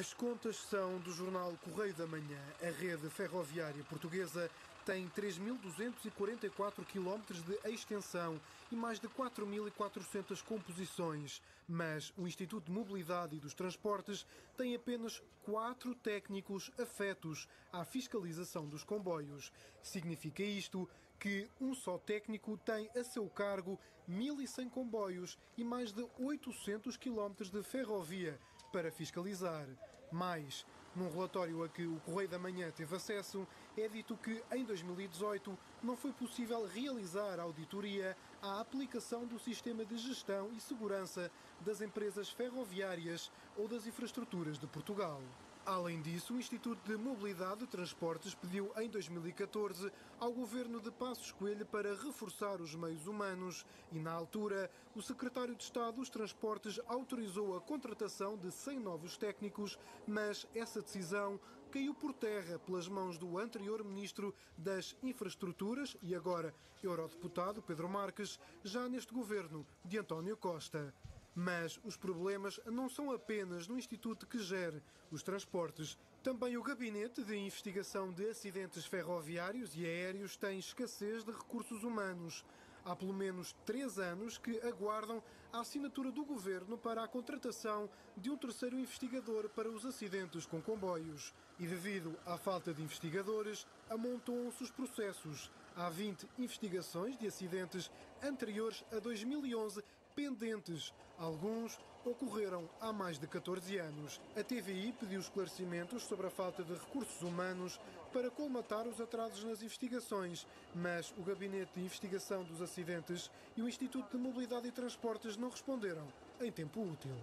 As contas são do jornal Correio da Manhã. A rede ferroviária portuguesa tem 3.244 km de extensão e mais de 4.400 composições, mas o Instituto de Mobilidade e dos Transportes tem apenas quatro técnicos afetos à fiscalização dos comboios. Significa isto que um só técnico tem a seu cargo 1.100 comboios e mais de 800 km de ferrovia para fiscalizar. Mais, num relatório a que o Correio da Manhã teve acesso, é dito que em 2018 não foi possível realizar auditoria à aplicação do sistema de gestão e segurança das empresas ferroviárias ou das infraestruturas de Portugal. Além disso, o Instituto de Mobilidade e Transportes pediu em 2014 ao governo de Passos Coelho para reforçar os meios humanos e, na altura, o secretário de Estado dos Transportes autorizou a contratação de 100 novos técnicos, mas essa decisão caiu por terra pelas mãos do anterior ministro das Infraestruturas e agora eurodeputado Pedro Marques, já neste governo de António Costa. Mas os problemas não são apenas no Instituto que gere os transportes. Também o Gabinete de Investigação de Acidentes Ferroviários e Aéreos tem escassez de recursos humanos. Há pelo menos três anos que aguardam a assinatura do governo para a contratação de um terceiro investigador para os acidentes com comboios. E devido à falta de investigadores, amontoam-se os processos. Há 20 investigações de acidentes anteriores a 2011 pendentes. Alguns ocorreram há mais de 14 anos. A TVI pediu esclarecimentos sobre a falta de recursos humanos para colmatar os atrasos nas investigações, mas o Gabinete de Investigação dos Acidentes e o Instituto de Mobilidade e Transportes não responderam em tempo útil.